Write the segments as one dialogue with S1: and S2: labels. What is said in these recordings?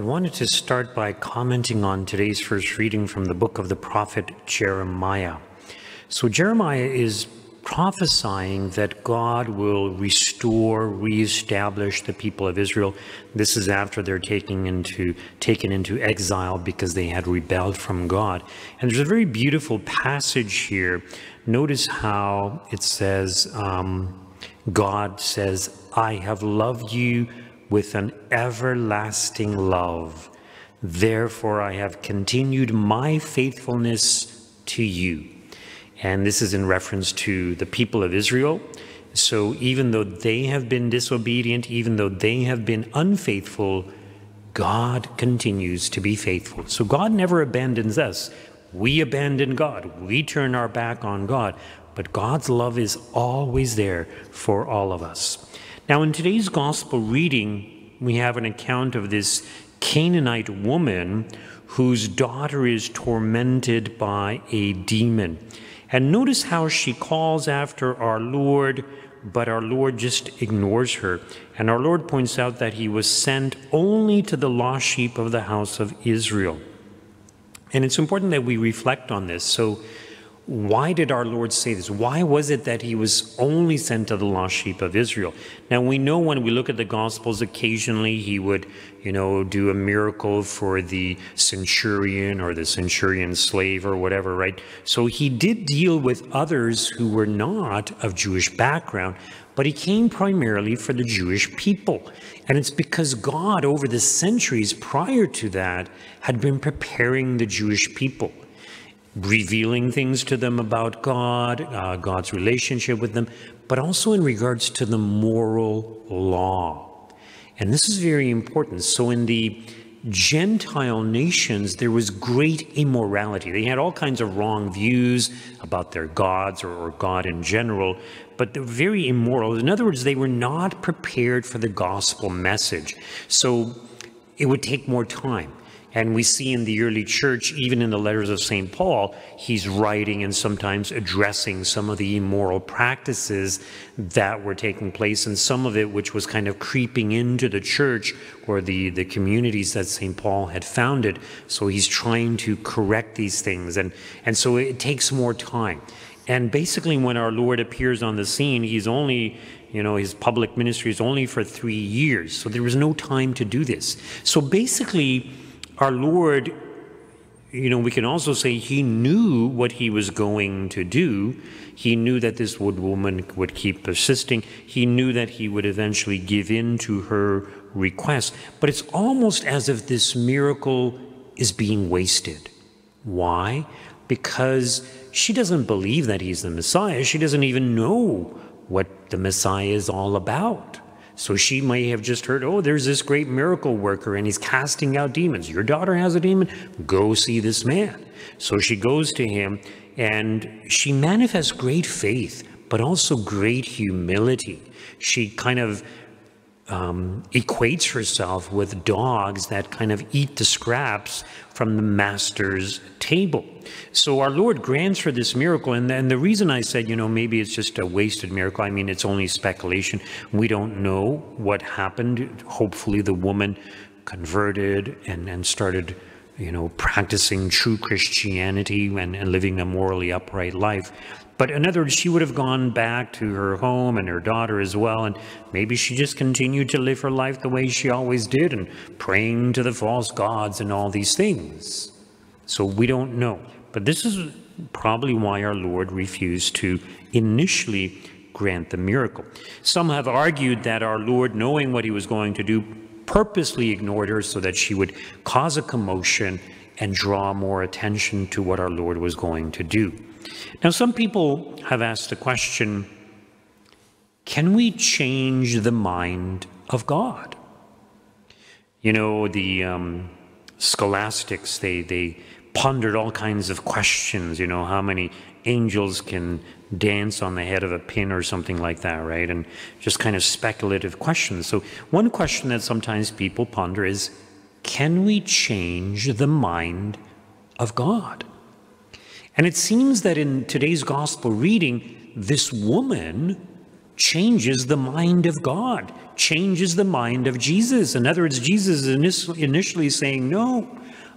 S1: I wanted to start by commenting on today's first reading from the book of the prophet Jeremiah. So, Jeremiah is prophesying that God will restore, reestablish the people of Israel. This is after they're taken into, taken into exile because they had rebelled from God. And there's a very beautiful passage here. Notice how it says, um, God says, I have loved you with an everlasting love. Therefore, I have continued my faithfulness to you. And this is in reference to the people of Israel. So even though they have been disobedient, even though they have been unfaithful, God continues to be faithful. So God never abandons us. We abandon God. We turn our back on God. But God's love is always there for all of us. Now, in today's gospel reading, we have an account of this Canaanite woman whose daughter is tormented by a demon. And notice how she calls after our Lord, but our Lord just ignores her. And our Lord points out that he was sent only to the lost sheep of the house of Israel. And it's important that we reflect on this. So, why did our Lord say this? Why was it that he was only sent to the lost sheep of Israel? Now we know when we look at the Gospels, occasionally he would, you know, do a miracle for the centurion or the centurion slave or whatever, right? So he did deal with others who were not of Jewish background, but he came primarily for the Jewish people. And it's because God, over the centuries prior to that, had been preparing the Jewish people revealing things to them about God, uh, God's relationship with them, but also in regards to the moral law. And this is very important. So in the Gentile nations, there was great immorality. They had all kinds of wrong views about their gods or, or God in general, but they're very immoral. In other words, they were not prepared for the gospel message. So it would take more time. And we see in the early church, even in the letters of St. Paul, he's writing and sometimes addressing some of the immoral practices that were taking place, and some of it which was kind of creeping into the church or the, the communities that St. Paul had founded. So he's trying to correct these things. And, and so it takes more time. And basically, when our Lord appears on the scene, he's only, you know, his public ministry is only for three years. So there was no time to do this. So basically, our Lord, you know, we can also say he knew what he was going to do. He knew that this wood woman would keep persisting. He knew that he would eventually give in to her request. But it's almost as if this miracle is being wasted. Why? Because she doesn't believe that he's the Messiah. She doesn't even know what the Messiah is all about. So she may have just heard, oh, there's this great miracle worker and he's casting out demons. Your daughter has a demon? Go see this man. So she goes to him and she manifests great faith, but also great humility. She kind of um, equates herself with dogs that kind of eat the scraps from the master's table. So our Lord grants her this miracle. And, and the reason I said, you know, maybe it's just a wasted miracle, I mean, it's only speculation. We don't know what happened. Hopefully the woman converted and, and started you know, practicing true Christianity and, and living a morally upright life. But in other words, she would have gone back to her home and her daughter as well, and maybe she just continued to live her life the way she always did and praying to the false gods and all these things. So we don't know. But this is probably why our Lord refused to initially grant the miracle. Some have argued that our Lord, knowing what he was going to do, purposely ignored her so that she would cause a commotion and draw more attention to what our Lord was going to do. Now, some people have asked the question can we change the mind of God? You know, the um, scholastics, they, they pondered all kinds of questions, you know, how many angels can dance on the head of a pin or something like that, right? And just kind of speculative questions. So, one question that sometimes people ponder is can we change the mind of God? And it seems that in today's gospel reading, this woman changes the mind of God, changes the mind of Jesus. In other words, Jesus is initially saying, No,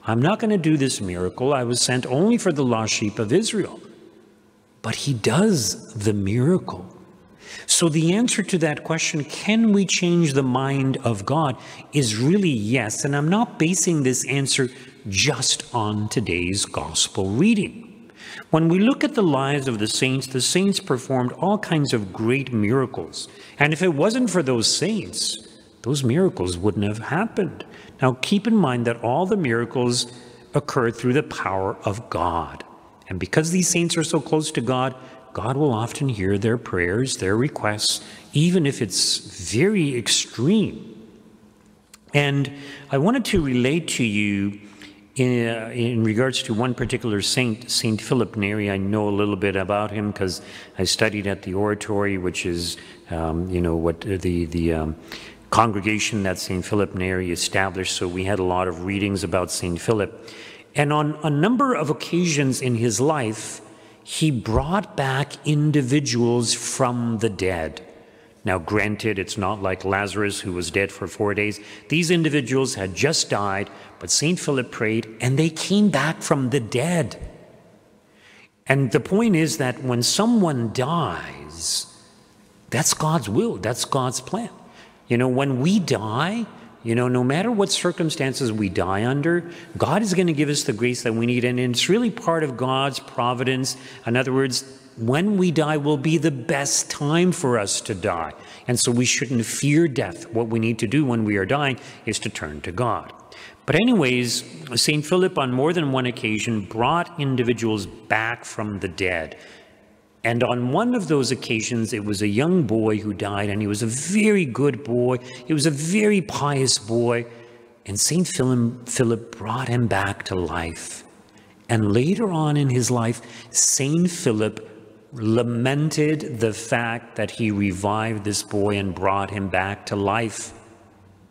S1: I'm not going to do this miracle. I was sent only for the lost sheep of Israel. But he does the miracle. So the answer to that question, can we change the mind of God, is really yes. And I'm not basing this answer just on today's gospel reading. When we look at the lives of the saints, the saints performed all kinds of great miracles. And if it wasn't for those saints, those miracles wouldn't have happened. Now, keep in mind that all the miracles occurred through the power of God. And because these saints are so close to God, God will often hear their prayers, their requests, even if it's very extreme. And I wanted to relate to you in, uh, in, regards to one particular saint, Saint Philip Neri, I know a little bit about him because I studied at the oratory, which is, um, you know, what the the um, congregation that Saint Philip Neri established. So we had a lot of readings about Saint Philip, and on a number of occasions in his life, he brought back individuals from the dead. Now, granted, it's not like Lazarus, who was dead for four days. These individuals had just died, but St. Philip prayed, and they came back from the dead. And the point is that when someone dies, that's God's will, that's God's plan. You know, when we die, you know, no matter what circumstances we die under, God is going to give us the grace that we need. And it's really part of God's providence. In other words, when we die will be the best time for us to die. And so we shouldn't fear death. What we need to do when we are dying is to turn to God. But anyways, St. Philip on more than one occasion brought individuals back from the dead. And on one of those occasions, it was a young boy who died, and he was a very good boy. He was a very pious boy. And St. Philip brought him back to life. And later on in his life, St. Philip lamented the fact that he revived this boy and brought him back to life,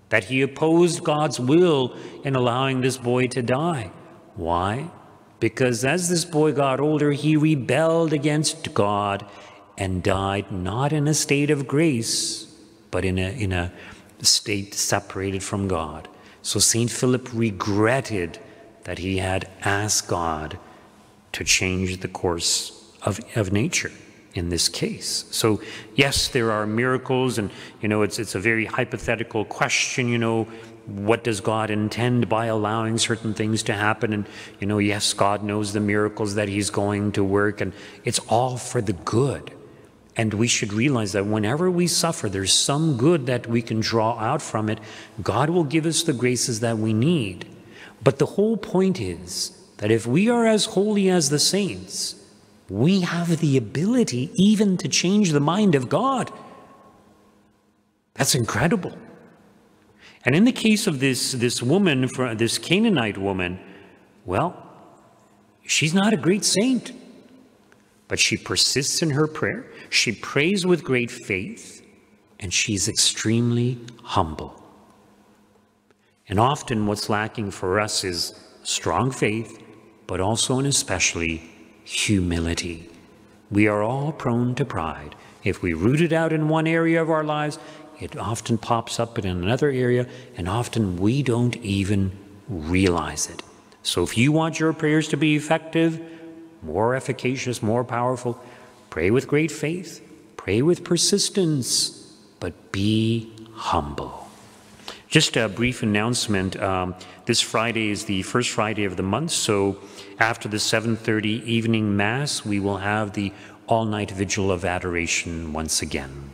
S1: that he opposed God's will in allowing this boy to die. Why? because as this boy got older, he rebelled against God and died not in a state of grace, but in a, in a state separated from God. So St. Philip regretted that he had asked God to change the course of, of nature in this case. So yes, there are miracles and, you know, it's, it's a very hypothetical question, you know, what does God intend by allowing certain things to happen? And, you know, yes, God knows the miracles that He's going to work, and it's all for the good. And we should realize that whenever we suffer, there's some good that we can draw out from it. God will give us the graces that we need. But the whole point is that if we are as holy as the saints, we have the ability even to change the mind of God. That's incredible. And in the case of this, this woman, this Canaanite woman, well, she's not a great saint, but she persists in her prayer. She prays with great faith, and she's extremely humble. And often what's lacking for us is strong faith, but also and especially humility. We are all prone to pride. If we root it out in one area of our lives, it often pops up in another area, and often we don't even realize it. So if you want your prayers to be effective, more efficacious, more powerful, pray with great faith, pray with persistence, but be humble. Just a brief announcement. Um, this Friday is the first Friday of the month, so after the 7.30 evening Mass, we will have the all-night vigil of adoration once again.